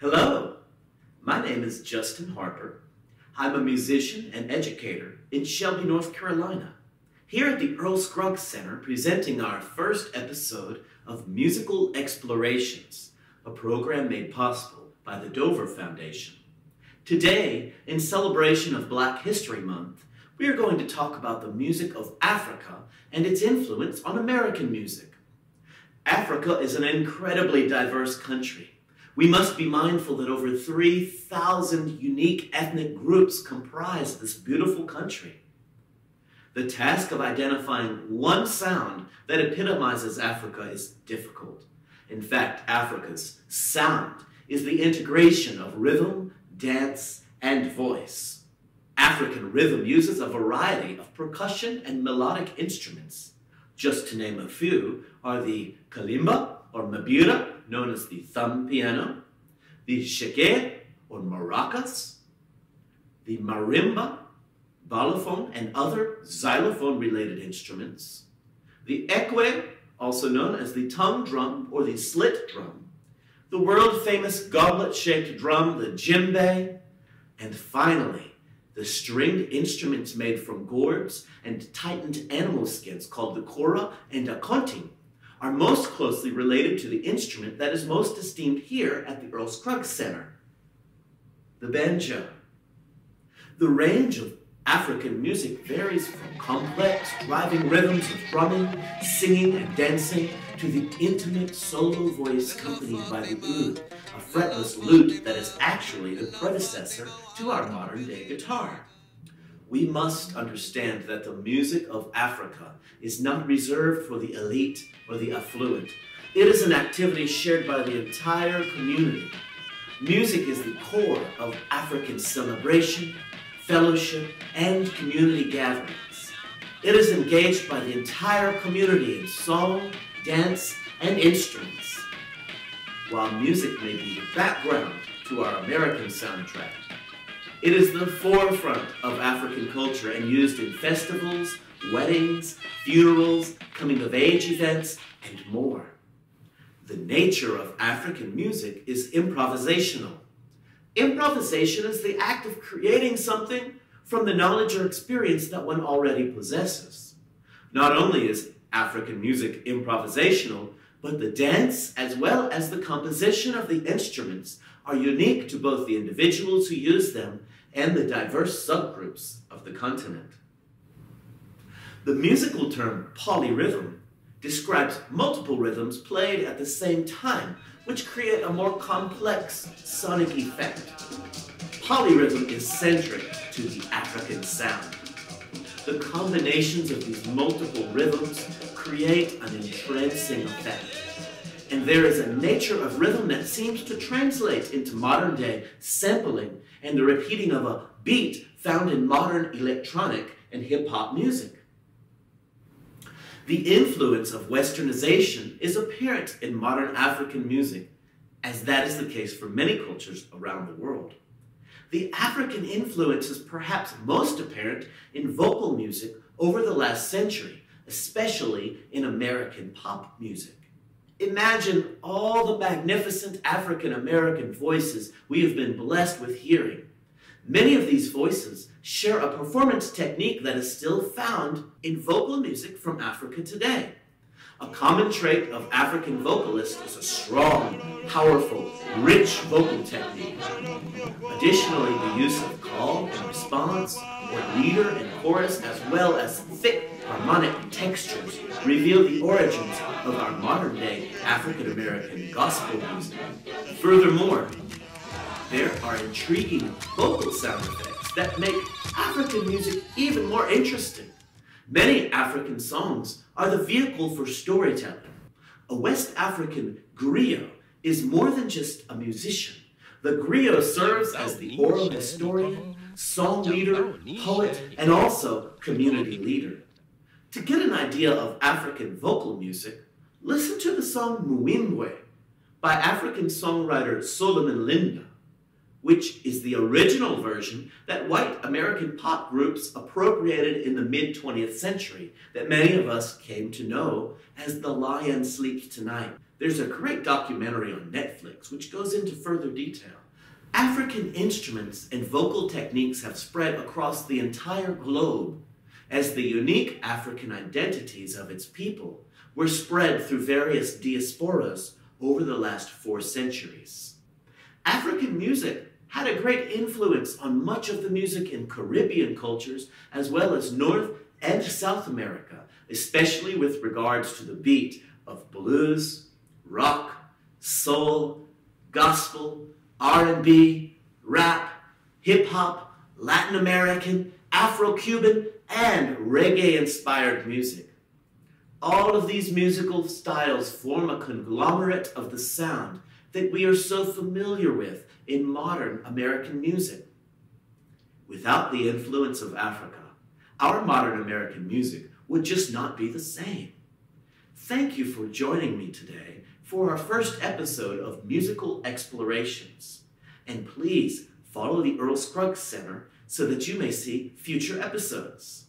Hello, my name is Justin Harper. I'm a musician and educator in Shelby, North Carolina. Here at the Earl Scruggs Center, presenting our first episode of Musical Explorations, a program made possible by the Dover Foundation. Today, in celebration of Black History Month, we are going to talk about the music of Africa and its influence on American music. Africa is an incredibly diverse country. We must be mindful that over 3,000 unique ethnic groups comprise this beautiful country. The task of identifying one sound that epitomizes Africa is difficult. In fact, Africa's sound is the integration of rhythm, dance, and voice. African rhythm uses a variety of percussion and melodic instruments. Just to name a few are the kalimba, or mbira, known as the thumb piano, the sheke or maracas, the marimba, balafon, and other xylophone-related instruments, the ekwe, also known as the tongue drum or the slit drum, the world-famous goblet-shaped drum, the djembe, and finally, the stringed instruments made from gourds and tightened animal skins called the kora and akonting, are most closely related to the instrument that is most esteemed here at the Earl Scruggs Center, the banjo. The range of African music varies from complex, driving rhythms of drumming, singing, and dancing to the intimate solo voice accompanied by the oud, a fretless lute that is actually the predecessor to our modern-day guitar. We must understand that the music of Africa is not reserved for the elite or the affluent. It is an activity shared by the entire community. Music is the core of African celebration, fellowship, and community gatherings. It is engaged by the entire community in song, dance, and instruments. While music may be the background to our American soundtrack, it is the forefront of African culture and used in festivals, weddings, funerals, coming of age events, and more. The nature of African music is improvisational. Improvisation is the act of creating something from the knowledge or experience that one already possesses. Not only is African music improvisational, but the dance as well as the composition of the instruments are unique to both the individuals who use them and the diverse subgroups of the continent. The musical term polyrhythm describes multiple rhythms played at the same time, which create a more complex sonic effect. Polyrhythm is centric to the African sound. The combinations of these multiple rhythms create an entrancing effect. And there is a nature of rhythm that seems to translate into modern day sampling and the repeating of a beat found in modern electronic and hip hop music. The influence of westernization is apparent in modern African music, as that is the case for many cultures around the world. The African influence is perhaps most apparent in vocal music over the last century, especially in American pop music. Imagine all the magnificent African American voices we have been blessed with hearing. Many of these voices share a performance technique that is still found in vocal music from Africa today. A common trait of African vocalists is a strong, powerful, rich vocal technique. Additionally, the use of call and response, or leader and chorus, as well as thick harmonic textures reveal the origins of our modern-day African-American gospel music. Furthermore, there are intriguing vocal sound effects that make African music even more interesting. Many African songs are the vehicle for storytelling. A West African griot is more than just a musician. The griot serves as the oral historian, song leader, poet, and also community leader. To get an idea of African vocal music, listen to the song Mbube by African songwriter Solomon Linda, which is the original version that white American pop groups appropriated in the mid-20th century that many of us came to know as The Lion Sleeps Tonight. There's a great documentary on Netflix which goes into further detail. African instruments and vocal techniques have spread across the entire globe as the unique African identities of its people were spread through various diasporas over the last four centuries. African music had a great influence on much of the music in Caribbean cultures as well as North and South America, especially with regards to the beat of blues, rock, soul, gospel, R&B, rap, hip hop, Latin American, Afro-Cuban, and reggae-inspired music. All of these musical styles form a conglomerate of the sound that we are so familiar with in modern American music. Without the influence of Africa, our modern American music would just not be the same. Thank you for joining me today for our first episode of Musical Explorations. And please follow the Earl Scruggs Center so that you may see future episodes.